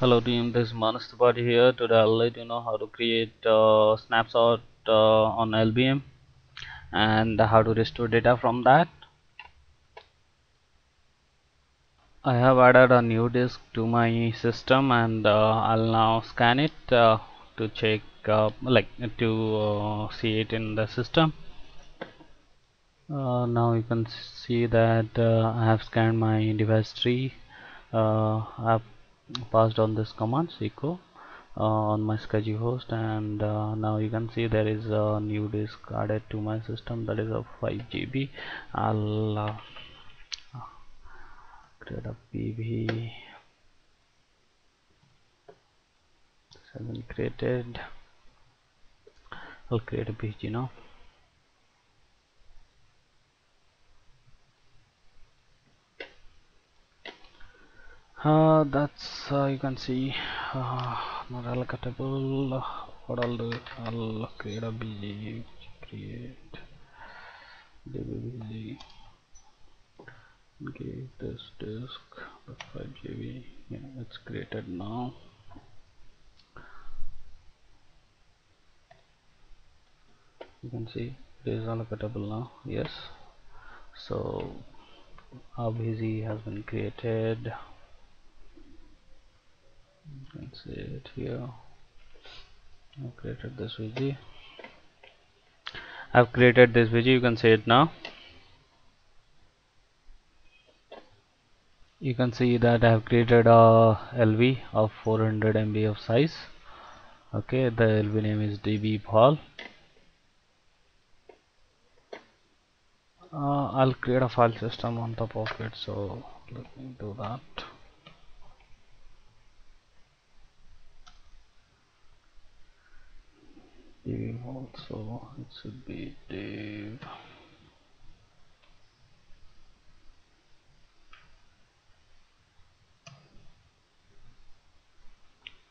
Hello team, this is Manas Tripathy here. Today I'll let you know how to create a snapshot uh, on LVM and how to restore data from that. I have added a new disk to my system and uh, I'll now scan it uh, to check uh, like to uh, see it in the system. Uh, now you can see that uh, I have scanned my device tree. Uh, I've passed on this command echo uh, on my SCSI host and uh, now you can see there is a new disk added to my system that is of 5 GB I'll create a PV 7 created. I'll create a VG now uh, that's uh, you can see uh, not allocatable. What I'll do I'll create a VG create DBVG give this disk the 5 GB yeah it's created now. You can see it is allocatable now yes. So our VG has been created can see it here. I've created this VG I've created this VG you. Can see it now. You can see that I have created a LV of 400 MB of size. Okay the LV name is DB Ball uh, I'll create a file system on top of it so let me do that div also it should be div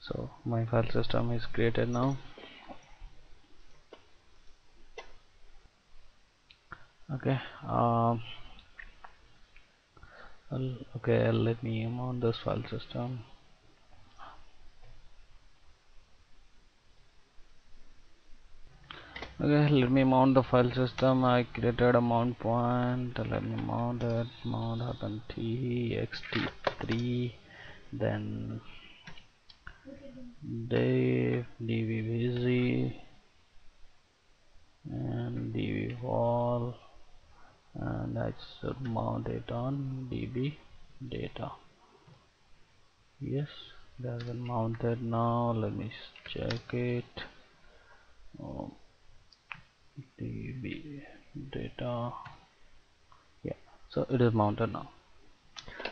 so my file system is created now. Okay um okay let me mount this file system okay let me mount the file system. I created a mount point. Let me mount it mount happen ext3 then div dvbz and dv wall. And I should mount it on db data. Yes that's been mounted now. Let me check it oh, db data yeah so it is mounted now.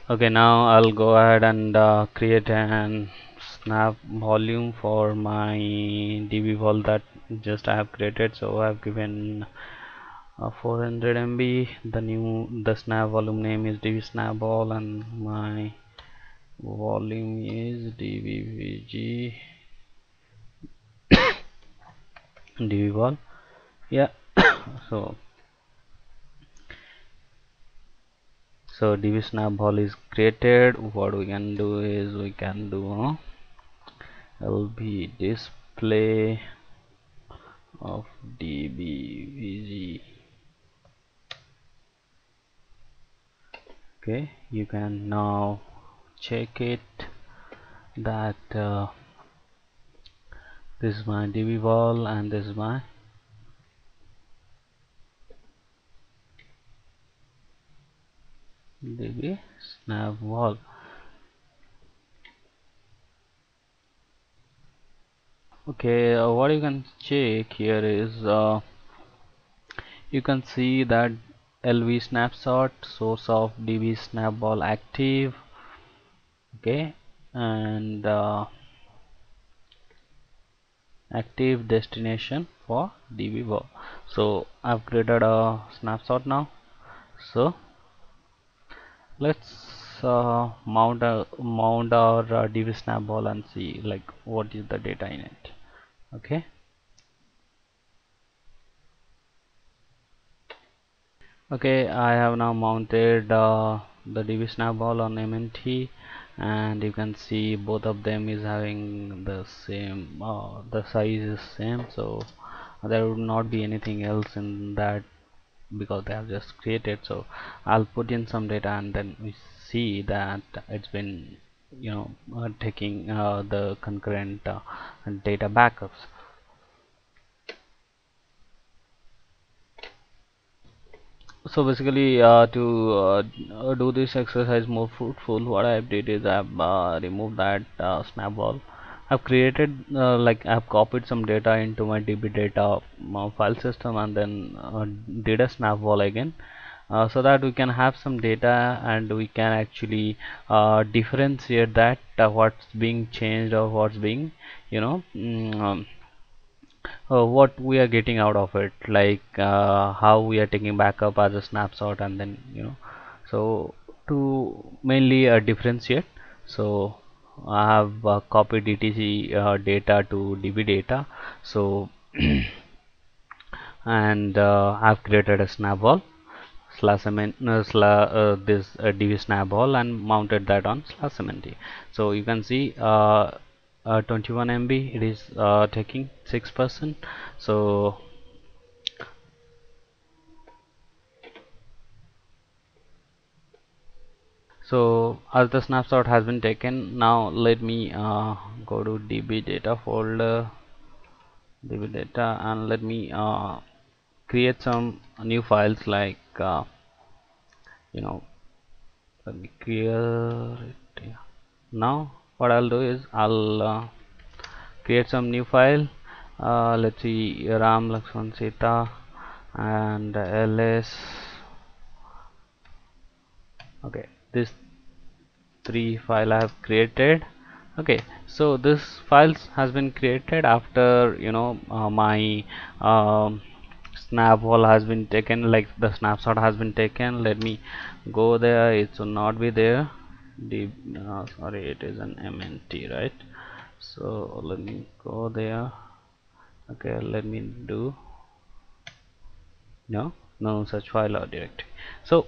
Okay now I'll go ahead and uh, create an snap volume for my db wall that just I have created. So I've given uh, 400 MB the new the snap volume name is db snap ball and my volume is dbvg db ball. Yeah. So so db snap ball is created. What we can do is we can do lv display of dbvg okay you can now check it that uh, this is my db wall and this is my db snap wall. Okay uh, what you can check here is uh, you can see that lv snapshot source of db snapball active. Okay and uh, active destination for db wall so i've created a snapshot now. So let's uh, mount a mount our uh, db snapball and see like what is the data in it. Okay? Okay I have now mounted uh, the db snapball on MNT and you can see both of them is having the same uh, the size is same so there would not be anything else in that because they have just created. So I'll put in some data and then we see that it's been you know uh, taking uh, the concurrent uh, data backups. So basically uh, to uh, do this exercise more fruitful what I did is I've uh, removed that uh, snapball I've created uh, like I've copied some data into my db data uh, file system and then uh, did a snapball again. Uh, so that we can have some data and we can actually uh, differentiate that uh, what's being changed or what's being you know mm, um, what we are getting out of it. Like how we are taking backup as a snapshot and then you know. So to mainly differentiate. So I have uh, copied DTC uh, data to DB data. So and uh, I've created a snapball slash uh, uh, this uh, DB snapball and mounted that on slash mnt so you can see uh, uh, 21 MB it is uh, taking 6% so so as the snapshot has been taken now let me uh, go to db data folder db data and let me uh, create some new files like uh, you know let me clear it now what I'll do is I'll uh, create some new file. Uh, let's see Ram Lakshman Sita and ls okay this three file I have created. Okay so this files has been created after you know uh, my um, snapball has been taken like the snapshot has been taken. Let me go there. It should not be there. The uh, sorry it is an mnt right? So let me go there. Okay let me do. No no such file or directory. So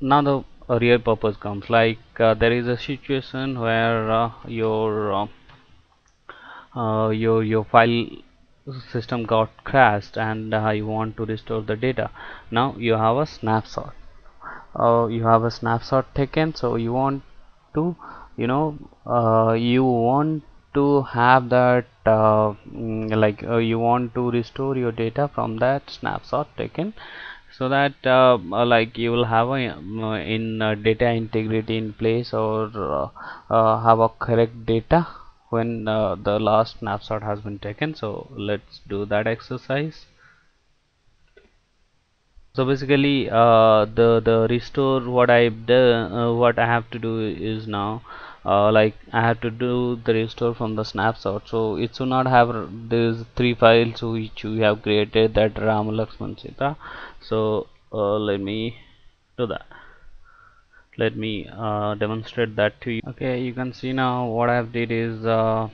now the uh, real purpose comes. Like uh, there is a situation where uh, your uh, uh, your your file system got crashed and uh, you want to restore the data. Now you have a snapshot. Uh, you have a snapshot taken so you want to you know you want to have that mm, like you want to restore your data from that snapshot taken so that uh, uh, like you will have a uh, in data integrity in place or have a correct data when uh, the last snapshot has been taken. So let's do that exercise. So basically uh, the the restore what I uh, what I have to do is now uh, like I have to do the restore from the snapshot. So it should not have these three files which we have created that Ram Lakshman Sita so uh, let me do that. Let me uh, demonstrate that to you. Okay you can see now what I've did is uh,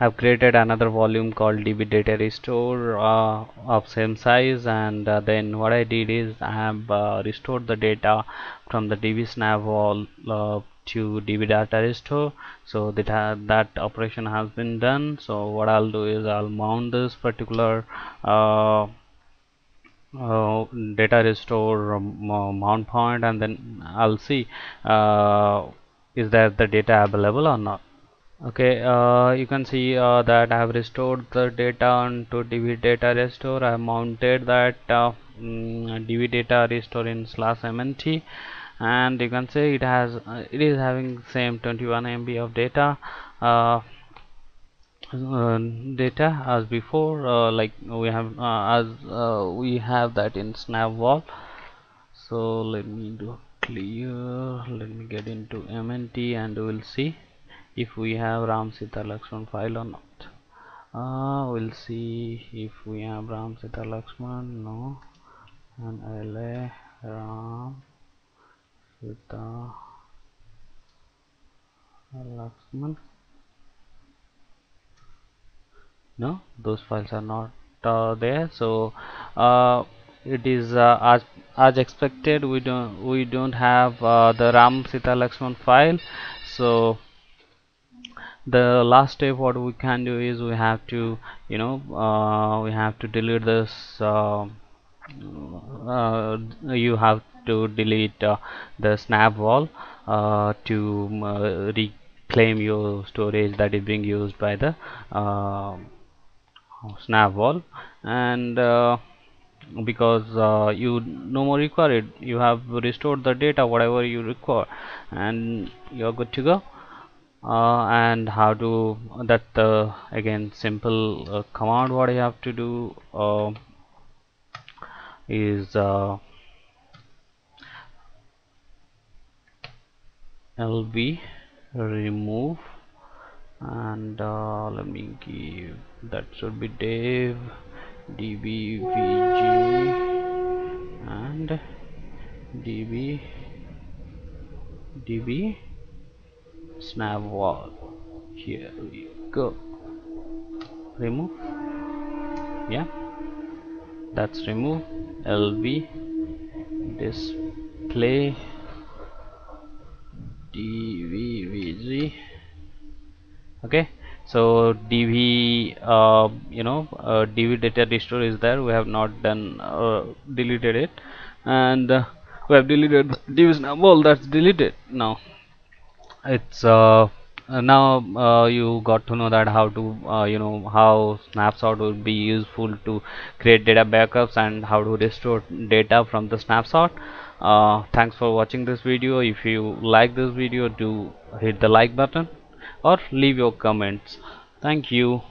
I've created another volume called db data restore uh, of same size. And uh, then what I did is I have uh, restored the data from the db snapball uh, to db data restore. So that that operation has been done. So what I'll do is I'll mount this particular uh, data restore um, mount point and then I'll see uh, is there the data available or not. Okay uh, you can see uh, that I have restored the data onto db data restore. I have mounted that uh, mm, db data restore in slash mnt and you can see it has uh, it is having same 21 MB of data uh, data as before uh, like we have uh, as uh, we have that in snapwall. So let me do clear. Let me get into mnt and we'll see if we have ram sita lakshman file or not. Uh, we'll see if we have ram sita lakshman no. And la ram sita lakshman no those files are not uh, there. So uh, it is uh, as as expected we don't we don't have uh, the ram sita lakshman file. So the last step what we can do is we have to you know uh, we have to delete this uh, you have to delete the snap wall to reclaim your storage that is being used by the snap wall. And uh, because uh, you no more require it. You have restored the data whatever you require. And you're good to go. Uh, and how to that uh, again simple uh, command what you have to do uh, is uh, lv remove. And let me give that should be dev dbvg and db db snap wall here we go. Remove. Yeah. That's remove. Lv display dbvg okay so dv uh, you know uh, dv data restore is there. We have not done uh, deleted it. And uh, we have deleted dv snap wall that's deleted now. It's uh, uh, now you got to know that how to you know how snapshot would be useful to create data backups and how to restore data from the snapshot. Thanks for watching this video. If you like this video do hit the like button or leave your comments. Thank you